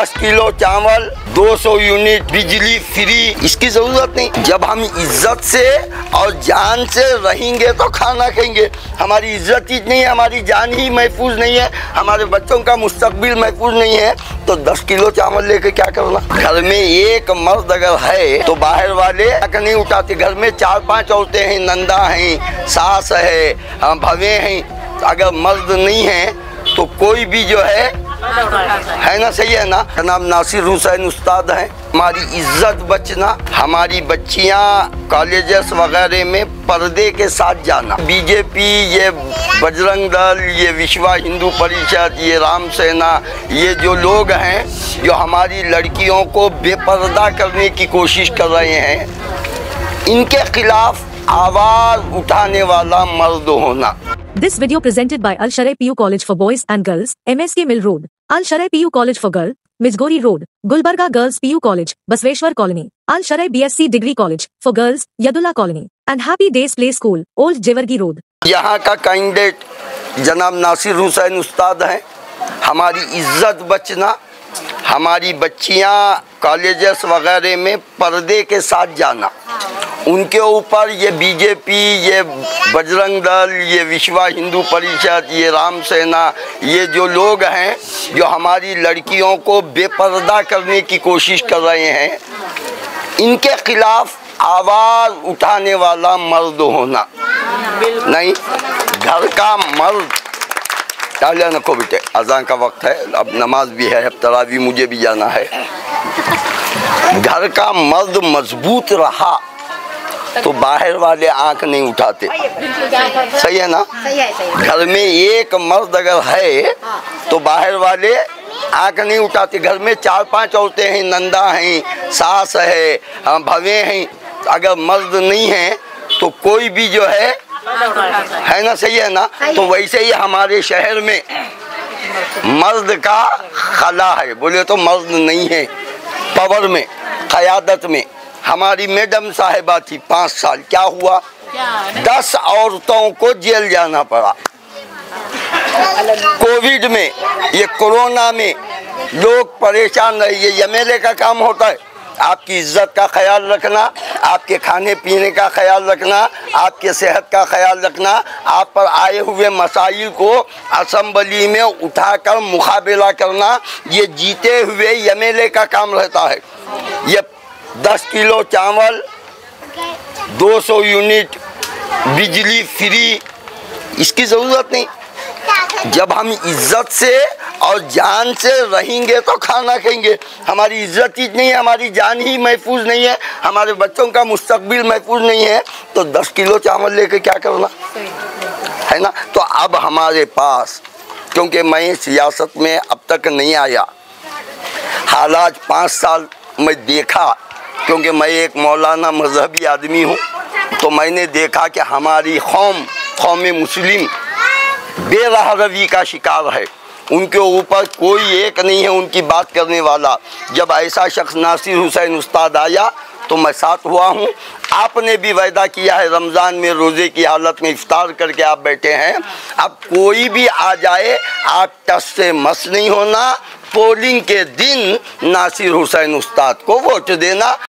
दस किलो चावल 200 यूनिट बिजली फ्री। इसकी ज़रूरत नहीं। जब हम इज़्ज़त से और जान से रहेंगे तो खाना खाएँगे। हमारी इज़्ज़त ही नहीं है हमारी जान ही महफूज नहीं है हमारे बच्चों का मुस्तकबिल महफूज नहीं है। तो 10 किलो चावल लेके क्या करना? घर में एक मर्द अगर है तो बाहर वाले तक नहीं उठाते। घर में चार पाँच औरतें हैं नंदा हैं सास है हाँ, भवे हैं। अगर मर्द नहीं है तो कोई भी जो है है ना सही है ना? नाम नासिर हुसैन उस्ताद है। हमारी इज़्ज़त बचना हमारी बच्चियाँ कॉलेजेस वगैरह में पर्दे के साथ जाना। बीजेपी ये बजरंग दल ये विश्व हिंदू परिषद ये राम सेना ये जो लोग हैं जो हमारी लड़कियों को बेपर्दा करने की कोशिश कर रहे हैं इनके खिलाफ आवाज़ उठाने वाला मर्द होना। This This video presented by Al Sharai for boys and girls M S K mill Road, Al Sharai P college for girl Mijgori road, Gulbarga girls PU college, Basaveshwar colony. Al Sharai B S C degree college for girls, Yadula colony. And happy days play school old Jewargi road. यहाँ का candidate जनाब नासिर हुसैन उस्ताद है। हमारी इज़्ज़त बचना, हमारी बच्चियाँ college वगैरह में पर्दे के साथ जाना। उनके ऊपर ये बीजेपी, ये बजरंग दल, ये विश्व हिंदू परिषद, ये राम सेना, ये जो लोग हैं, जो हमारी लड़कियों को बेपर्दा करने की कोशिश कर रहे हैं, इनके खिलाफ आवाज़ उठाने वाला मर्द होना। नहीं, घर का मर्द। तालिया नको बेटे, अजान का वक्त है, अब नमाज़ भी है, अब तरावी मुझे भी जाना है। घर का मर्द मज़बूत रहा। तो बाहर वाले आँख नहीं उठाते। सही है ना? है है। घर में एक मर्द अगर है तो बाहर वाले आँख नहीं उठाते। घर में चार पाँच औरतें हैं नंदा हैं सास है हाँ, भवे हैं। अगर मर्द नहीं है तो कोई भी जो है है ना सही है ना? तो वैसे ही हमारे शहर में मर्द का खला है। बोले तो मर्द नहीं है पावर में क़यादत में। हमारी मैडम साहिबा थी पाँच साल। क्या हुआ? दस औरतों को जेल जाना पड़ा। कोविड में ये कोरोना में लोग परेशान रहे। ये एमएलए का काम होता है। आपकी इज़्ज़त का ख्याल रखना आपके खाने पीने का ख्याल रखना आपके सेहत का ख्याल रखना आप पर आए हुए मसाइल को असम्बली में उठाकर मुकाबला करना ये जीते हुए एमएलए का काम रहता है। दस किलो चावल 200 यूनिट बिजली फ्री। इसकी ज़रूरत नहीं। जब हम इज़्ज़त से और जान से रहेंगे तो खाना खाएँगे। हमारी इज़्ज़त ही नहीं है हमारी जान ही महफूज नहीं है हमारे बच्चों का मुस्तकबिल महफूज नहीं है। तो 10 किलो चावल लेके क्या करना? है ना? तो अब हमारे पास क्योंकि मैं सियासत में अब तक नहीं आया हालात पाँच साल में देखा क्योंकि मैं एक मौलाना मजहबी आदमी हूँ तो मैंने देखा कि हमारी कौम कौम मुस्लिम बेराह रवी का शिकार है। उनके ऊपर कोई एक नहीं है उनकी बात करने वाला। जब ऐसा शख्स नासिर हुसैन उस्ताद आया तो मैं साथ हुआ हूँ। आपने भी वायदा किया है, रमज़ान में रोज़े की हालत में इफ्तार करके आप बैठे हैं। अब कोई भी आ जाए, आप टस से मस नहीं होना। पोलिंग के दिन नासिर हुसैन उस्ताद को वोट देना।